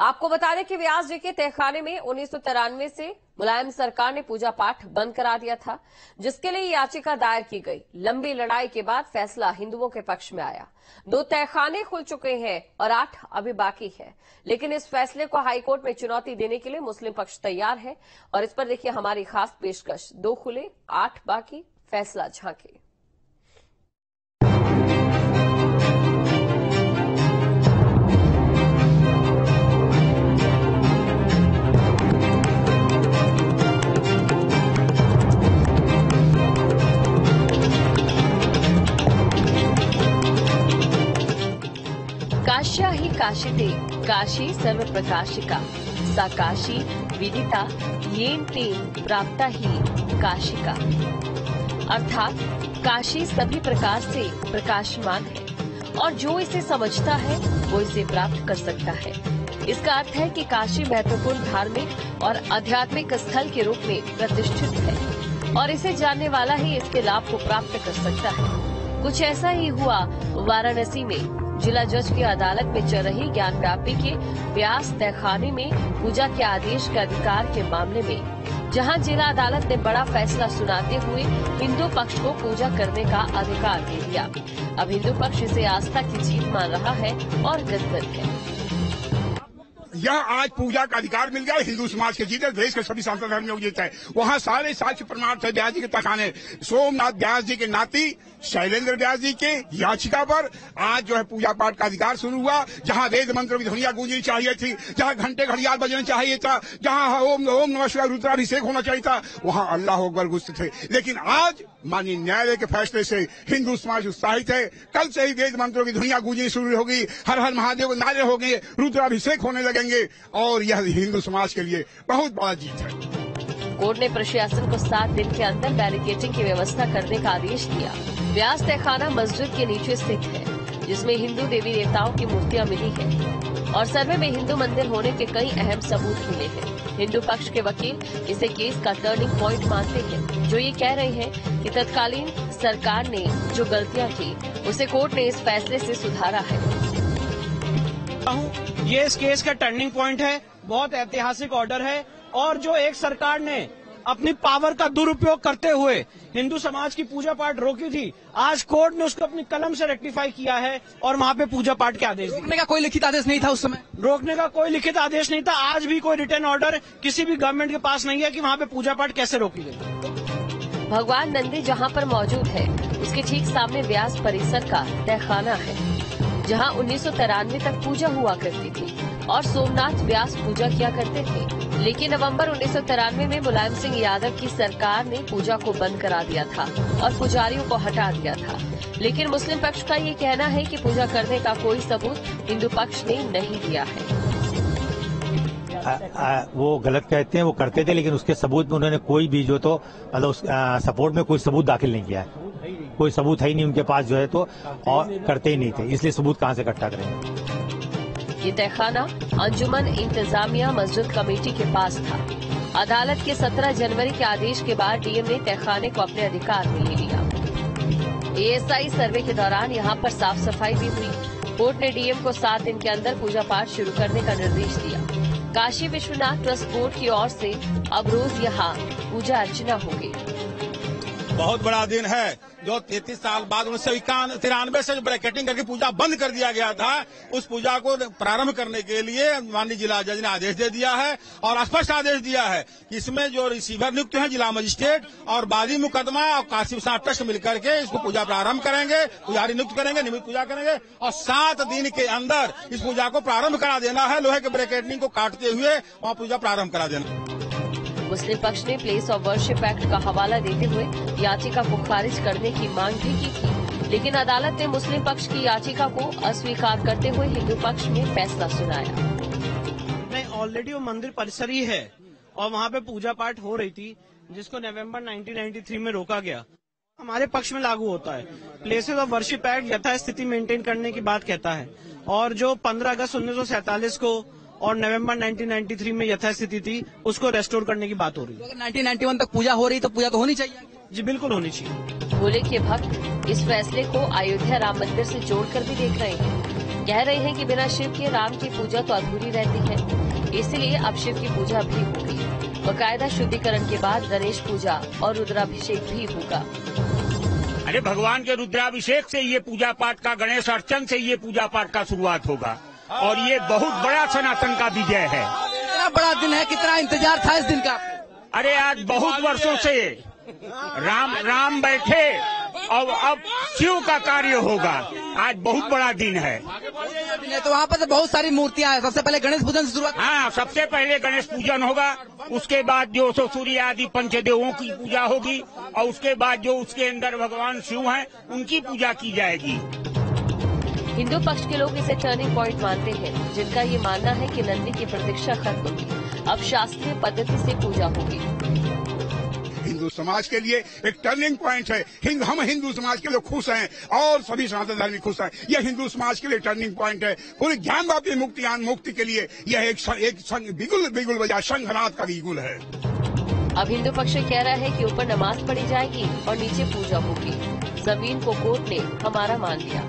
आपको बता दें कि व्यास जी के तहखाने में उन्नीस सौ तिरानवे से मुलायम सरकार ने पूजा पाठ बंद करा दिया था, जिसके लिए याचिका दायर की गई। लंबी लड़ाई के बाद फैसला हिंदुओं के पक्ष में आया। दो तहखाने खुल चुके हैं और आठ अभी बाकी है। लेकिन इस फैसले को हाईकोर्ट में चुनौती देने के लिए मुस्लिम पक्ष तैयार है और इस पर देखिए हमारी खास पेशकश। दो खुले, आठ बाकी, फैसला झांके। काश्या ही काशिते काशी सर्व प्रकाशिका सा काशी विदिता, येन तेन प्राप्ता ही काशिका। अर्थात, काशी सभी प्रकार से प्रकाशमान है, और जो इसे समझता है, वो इसे प्राप्त कर सकता है। इसका अर्थ है कि काशी महत्वपूर्ण धार्मिक और आध्यात्मिक स्थल के रूप में प्रतिष्ठित है, और इसे जानने वाला ही इसके लाभ को प्राप्त कर सकता है। कुछ ऐसा ही हुआ वाराणसी में। जिला जज की अदालत में चल रही ज्ञान व्यापी के ब्यास तहखाने में पूजा के आदेश के अधिकार के मामले में, जहाँ जिला अदालत ने बड़ा फैसला सुनाते हुए हिंदू पक्ष को पूजा करने का अधिकार दे दिया। अब हिंदू पक्ष इसे आस्था की जीत मान रहा है और गदगद है। यह आज पूजा का अधिकार मिल गया, हिंदू समाज के जीते, देश के सभी सांसद धर्म जीत है। वहाँ सारे साक्ष्य प्रमाण थे व्यास जी के तखाने। सोमनाथ ब्यास जी के नाती, शैलेंद्र व्यास जी के याचिका पर आज जो है पूजा पाठ का अधिकार शुरू हुआ, जहाँ वेद मंत्र की ध्वनिया गूंजनी चाहिए थी, जहाँ घंटे घड़ियाल बजने चाहिए था, जहाँ ओम ओम नमः शिवाय रुद्राभिषेक होना चाहिए था, वहाँ अल्लाह अकबर गुस्त थे। लेकिन आज माननीय न्यायालय के फैसले से हिंदू समाज उत्साहित है। कल से ही वेद मंत्रों की दुनिया गूंजनी शुरू होगी। हर हर महादेव के नारे गए रुद्राभिषेक होने लगेंगे और यह हिंदू समाज के लिए बहुत बड़ा जीत है। कोर्ट ने प्रशासन को सात दिन के अंदर बैरिकेटिंग की व्यवस्था करने का आदेश दिया। व्यास तहखाना मस्जिद के नीचे स्थित है। जिसमें हिंदू देवी देवताओं की मूर्तियाँ मिली है। और सर्वे में हिंदू मंदिर होने के कई अहम सबूत मिले हैं। हिंदू पक्ष के वकील इसे केस का टर्निंग प्वाइंट मानते हैं, जो ये कह रहे हैं कि तत्कालीन सरकार ने जो गलतियाँ की, उसे कोर्ट ने इस फैसले से सुधारा है। ये इस केस का टर्निंग प्वाइंट है। बहुत ऐतिहासिक ऑर्डर है। और जो एक सरकार ने अपनी पावर का दुरुपयोग करते हुए हिंदू समाज की पूजा पाठ रोकी थी। आज कोर्ट ने उसको अपनी कलम से रेक्टिफाई किया है और वहाँ पे पूजा पाठ के आदेश रोकने का कोई लिखित आदेश नहीं था उस समय? रोकने का कोई लिखित आदेश नहीं था। आज भी कोई रिटर्न ऑर्डर किसी भी गवर्नमेंट के पास नहीं है कि वहाँ पे पूजा पाठ कैसे रोकी गई। भगवान नंदी जहाँ पर मौजूद है उसके ठीक सामने व्यास परिसर का तहखाना है। जहाँ उन्नीस तक पूजा हुआ करती थी और सोमनाथ व्यास पूजा किया करते थे। लेकिन नवंबर उन्नीस सौ तिरानवे में मुलायम सिंह यादव की सरकार ने पूजा को बंद करा दिया था और पुजारियों को हटा दिया था। लेकिन मुस्लिम पक्ष का ये कहना है कि पूजा करने का कोई सबूत हिंदू पक्ष ने नहीं दिया है। आ, आ, वो गलत कहते हैं वो करते थे लेकिन उसके सबूत में उन्होंने कोई भी जो तो मतलब सपोर्ट में कोई सबूत दाखिल नहीं किया है। कोई सबूत है ही नहीं उनके पास जो है तो और करते ही नहीं थे। इसलिए सबूत कहाँ से इकट्ठा करेंगे ये तहखाना अंजुमन इंतजामिया मस्जिद कमेटी के पास था। अदालत के 17 जनवरी के आदेश के बाद डीएम ने तहखाने को अपने अधिकार में ले लिया। एएसआई सर्वे के दौरान यहाँ पर साफ़ सफ़ाई भी हुई। कोर्ट ने डीएम को सात दिन के अंदर पूजा पाठ शुरू करने का निर्देश दिया। काशी विश्वनाथ ट्रस्ट बोर्ड की ओर से अब रोज यहाँ पूजा अर्चना होगी। बहुत बड़ा दिन है। जो तैतीस साल बाद उन्नीस सौ तिरानवे से ब्रैकेटिंग करके पूजा बंद कर दिया गया था, उस पूजा को प्रारंभ करने के लिए माननीय जिला जज ने आदेश दे दिया है और स्पष्ट आदेश दिया है कि इसमें जो रिसीवर नियुक्त है, जिला मजिस्ट्रेट और बादी मुकदमा और काशी विश्वनाथ ट्रस्ट मिलकर के इसको पूजा प्रारंभ करेंगे, पुजारी नियुक्त करेंगे, नियमित पूजा करेंगे और सात दिन के अंदर इस पूजा को प्रारंभ करा देना है। लोहे के ब्रैकेटिंग को काटते हुए वहाँ पूजा प्रारंभ करा देना। मुस्लिम पक्ष ने प्लेस ऑफ़ वर्शिप एक्ट का हवाला देते हुए याचिका को खारिज करने की मांग भी की थी। लेकिन अदालत ने मुस्लिम पक्ष की याचिका को अस्वीकार करते हुए हिंदू पक्ष में फैसला सुनाया। नहीं ऑलरेडी वो मंदिर परिसर ही है और वहाँ पे पूजा पाठ हो रही थी, जिसको नवंबर 1993 में रोका गया। हमारे पक्ष में लागू होता है। प्लेसेस ऑफ़ वर्शिप एक्ट यथास्थिति मेंटेन करने की बात कहता है। और जो 15 अगस्त उन्नीस को और नवंबर 1993 में यथास्थिति थी उसको रेस्टोर करने की बात हो रही है। अगर 1991 तक पूजा हो रही तो पूजा तो होनी चाहिए जी बिल्कुल होनी चाहिए। भोले के भक्त इस फैसले को अयोध्या राम मंदिर से जोड़कर भी देख रहे हैं। कह रहे हैं कि बिना शिव के राम की पूजा तो अधूरी रहती है। इसलिए अब शिव की पूजा भी होगी। बकायदा शुद्धिकरण के बाद गणेश पूजा और रुद्राभिषेक भी होगा। अरे भगवान के रुद्राभिषेक से ये पूजा पाठ का गणेश अर्चन से ये पूजा पाठ का शुरुआत होगा। और ये बहुत बड़ा सनातन का विजय है। कितना बड़ा दिन है कितना इंतज़ार था इस दिन का। अरे आज बहुत वर्षों से राम राम बैठे और अब शिव का कार्य होगा। आज बहुत बड़ा दिन है। तो वहाँ पर तो बहुत सारी मूर्तियाँ हैं। सबसे पहले गणेश पूजन से शुरुआत हाँ सबसे पहले गणेश पूजन होगा उसके बाद जो सो सूर्य आदि पंचदेवों की पूजा होगी और उसके बाद जो उसके अंदर भगवान शिव हैं उनकी पूजा की जाएगी। हिंदू पक्ष के लोग इसे टर्निंग प्वाइंट मानते हैं जिनका ये मानना है कि नंदी की प्रतीक्षा खत्म होगी। अब शास्त्रीय पद्धति से पूजा होगी। हिंदू समाज के लिए एक टर्निंग पॉइंट है। हिंद हम हिंदू समाज के लोग खुश हैं और सभी सनातन धर्मी खुश हैं। यह हिंदू समाज के लिए टर्निंग पॉइंट है। पूरी ज्ञान वापी मुक्ति मुक्ति के लिए यह एक एक संग, बिगुल बिगुल बजा संघनाथ का बिगुल है। अब हिंदू पक्ष कह रहा है कि ऊपर नमाज़ पढ़ी जाएगी और नीचे पूजा होगी। ज़मीन को कोर्ट ने हमारा मान लिया।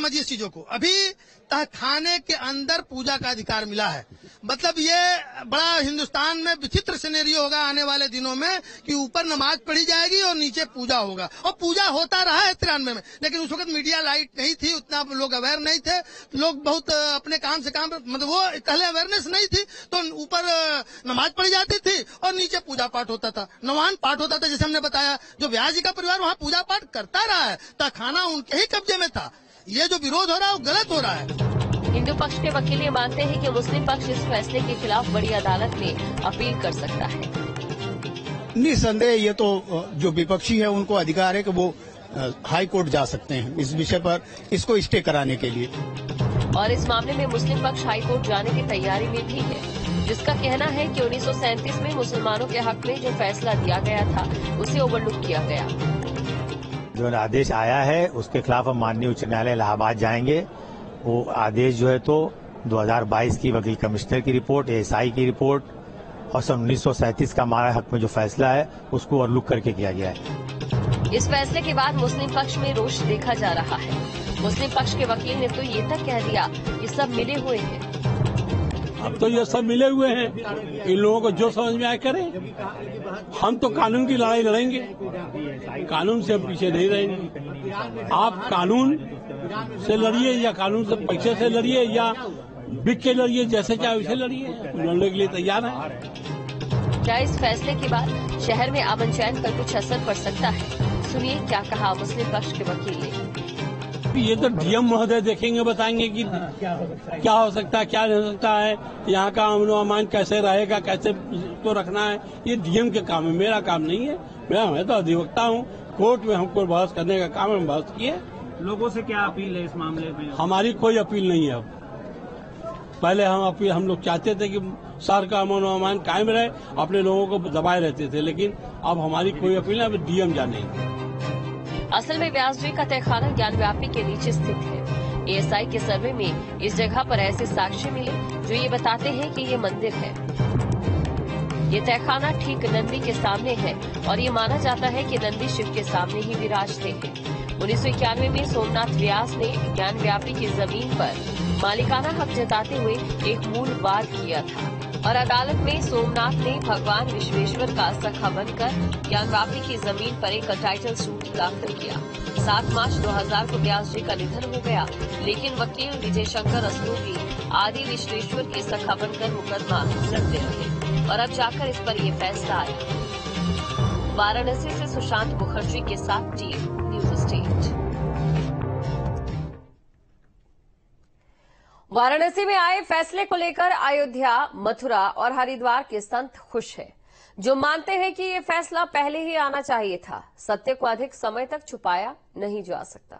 समझिए इस चीज़ों को। अभी तहखाने के अंदर पूजा का अधिकार मिला है। मतलब ये बड़ा हिंदुस्तान में विचित्र सिनेरियो होगा आने वाले दिनों में कि ऊपर नमाज़ पढ़ी जाएगी और नीचे पूजा होगा। और पूजा होता रहा है तिरानवे में, लेकिन उस वक्त मीडिया लाइट नहीं थी, उतना लोग अवेयर नहीं थे। लोग बहुत अपने काम से काम मतलब वो पहले अवेयरनेस नहीं थी तो ऊपर नमाज़ पढ़ी जाती थी और नीचे पूजा पाठ होता था। नवान पाठ होता था, जैसे हमने बताया, जो व्यास का परिवार, वहाँ पूजा पाठ करता रहा है। तखाना उनके ही कब्जे में था। ये जो विरोध हो रहा है वो गलत हो रहा है। हिंदू पक्ष के वकील ये मानते हैं कि मुस्लिम पक्ष इस फैसले के खिलाफ बड़ी अदालत में अपील कर सकता है। निसंदेह ये तो जो विपक्षी है उनको अधिकार है कि वो हाई कोर्ट जा सकते हैं इस विषय पर इसको स्टे कराने के लिए। और इस मामले में मुस्लिम पक्ष हाई कोर्ट जाने की तैयारी में भी है जिसका कहना है कि उन्नीस सौ सैंतीस में मुसलमानों के हक में जो फैसला दिया गया था उसे ओवरलुक किया गया। जो आदेश आया है, उसके खिलाफ हम माननीय उच्च न्यायालय इलाहाबाद जाएँगे। वो आदेश जो है तो 2022 की वकील कमिश्नर की रिपोर्ट, एएसआई की रिपोर्ट और सन उन्नीस सौ सैंतीस का हमारे हक में जो फैसला है, उसको ओवरलुक करके किया गया है। इस फैसले के बाद मुस्लिम पक्ष में रोष देखा जा रहा है। मुस्लिम पक्ष के वकील ने तो ये तक कह दिया कि सब मिले हुए हैं। अब तो ये सब मिले हुए हैं। इन लोगों को जो समझ में आए करें। हम तो कानून की लड़ाई लड़ेंगे। कानून से पीछे नहीं रहेंगे। आप कानून से लड़िए या कानून से पैसे से लड़िए या बिक के लड़िए, जैसे चाहे वैसे लड़िए। लड़ने के लिए तैयार है। क्या इस फैसले के बाद शहर में अमन चैन पर कुछ असर पड़ सकता है? सुनिए, क्या कहा मुस्लिम पक्ष के वकील ने। ये तो डीएम महोदय देखेंगे बताएँगे कि क्या हो सकता है? क्या नहीं हो सकता है यहाँ का अमन अमान कैसे रहेगा कैसे तो रखना है ये डीएम के काम है मेरा काम नहीं है। मैं मैं तो अधिवक्ता हूँ कोर्ट में हमको बहस करने का काम है बहस किए। लोगों से क्या अपील है इस मामले में? हमारी कोई अपील नहीं है अब। पहले हम अपील हम लोग चाहते थे कि सर का अमन अमान कायम रहे अपने लोगों को दबाए रहते थे लेकिन अब हमारी कोई अपील नहीं अब डीएम जाने असल में व्यास जी का तहखाना ज्ञान व्यापी के नीचे स्थित है। एएसआई के सर्वे में इस जगह पर ऐसे साक्ष्य मिले, जो ये बताते हैं कि ये मंदिर है। ये तहखाना ठीक नंदी के सामने है और ये माना जाता है कि नंदी शिव के सामने ही विराजते हैं। उन्नीस सौ इक्यानवे में सोमनाथ व्यास ने ज्ञान व्यापी की ज़मीन पर मालिकाना हक जताते हुए एक मूल वाद किया था। और अदालत में सोमनाथ ने भगवान विश्वेश्वर का सखा बनकर ज्ञानवापी की ज़मीन पर एक टाइटल सूट दाखिल किया। सात मार्च 2000 को व्यास जी का निधन हो गया, लेकिन वकील विजय शंकर रस्तोगी आदि विश्वेश्वर के सखा बनकर मुकदमा लड़ते रहे और अब जाकर इस पर ये फैसला आया। वाराणसी से सुशांत मुखर्जी के साथ टीम वाराणसी में आए फैसले को लेकर अयोध्या, मथुरा और हरिद्वार के संत खुश हैं। जो मानते हैं कि ये फैसला पहले ही आना चाहिए था, सत्य को अधिक समय तक छुपाया नहीं जा सकता।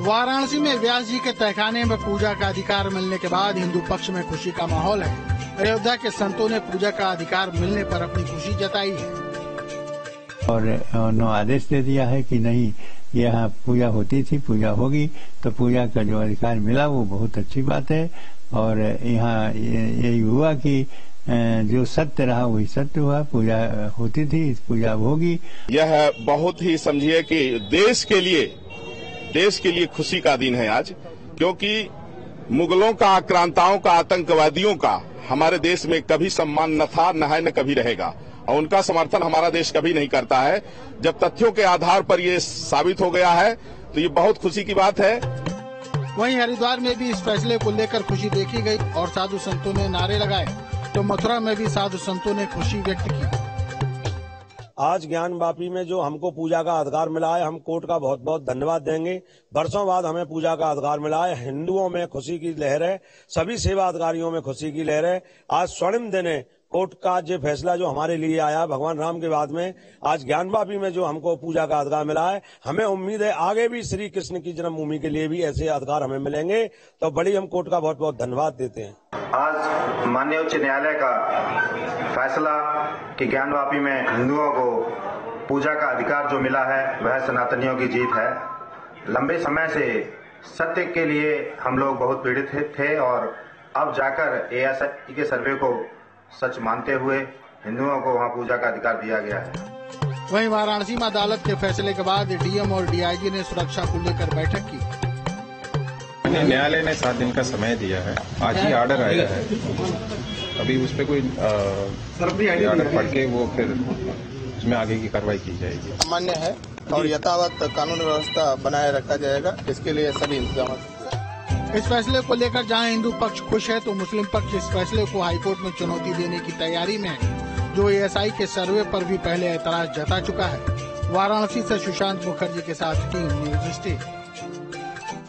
वाराणसी में व्यास जी के तहखाने में पूजा का अधिकार मिलने के बाद हिंदू पक्ष में खुशी का माहौल है। अयोध्या के संतों ने पूजा का अधिकार मिलने पर अपनी खुशी जताई है। और उन्होंने आदेश दे दिया है कि नहीं, यहाँ पूजा होती थी, पूजा होगी तो पूजा का जो अधिकार मिला वो बहुत अच्छी बात है। और यहाँ यही हुआ कि जो सत्य रहा वही सत्य हुआ, पूजा होती थी, पूजा होगी। यह बहुत ही समझिए कि देश के लिए, देश के लिए खुशी का दिन है आज, क्योंकि मुगलों का आक्रांताओं का, आतंकवादियों का हमारे देश में कभी सम्मान न था, न है, न कभी रहेगा। और उनका समर्थन हमारा देश कभी नहीं करता है। जब तथ्यों के आधार पर ये साबित हो गया है तो ये बहुत खुशी की बात है। वहीं हरिद्वार में भी इस फैसले को लेकर खुशी देखी गई और साधु संतों ने नारे लगाए तो मथुरा में भी साधु संतों ने खुशी व्यक्त की। आज ज्ञान वापी में जो हमको पूजा का अधिकार मिला है हम कोर्ट का बहुत बहुत धन्यवाद देंगे। वर्षों बाद हमें पूजा का अधिकार मिला है। हिंदुओं में खुशी की लहर है सभी सेवा अधिकारियों में खुशी की लहर है। आज स्वर्णिम दिन है कोर्ट का जो फैसला जो हमारे लिए आया, भगवान राम के बाद में, आज ज्ञान ज्ञानवापी में जो हमको पूजा का अधिकार मिला है, हमें उम्मीद है आगे भी श्री कृष्ण की जन्मभूमि के लिए भी ऐसे अधिकार हमें मिलेंगे। तो बड़ी हम कोर्ट का बहुत बहुत धन्यवाद देते हैं। आज माननीय उच्च न्यायालय का फैसला कि ज्ञानवापी में हिंदुओं को पूजा का अधिकार जो मिला है, वह सनातनियों की जीत है। लंबे समय से सत्य के लिए हम लोग बहुत पीड़ित थे और अब जाकर एएसआई के सर्वे को सच मानते हुए हिंदुओं को वहाँ पूजा का अधिकार दिया गया है। वहीं वाराणसी में अदालत के फैसले के बाद डीएम और डीआईजी ने सुरक्षा को लेकर बैठक की। न्यायालय ने सात दिन का समय दिया है। आज ही ऑर्डर आया है। अभी उस पर कोई ऑर्डर पढ़ के वो फिर उसमें आगे की कार्रवाई की जाएगी। मान्य है और यथावत कानून व्यवस्था बनाए रखा जाएगा। इसके लिए सभी इंतज़ाम इस फैसले को लेकर जहाँ हिंदू पक्ष खुश है तो मुस्लिम पक्ष इस फैसले को हाईकोर्ट में चुनौती देने की तैयारी में है, जो एएसआई के सर्वे पर भी पहले ऐतराज जता चुका है। वाराणसी से सुशांत मुखर्जी के साथ टीम न्यूज़ स्टेट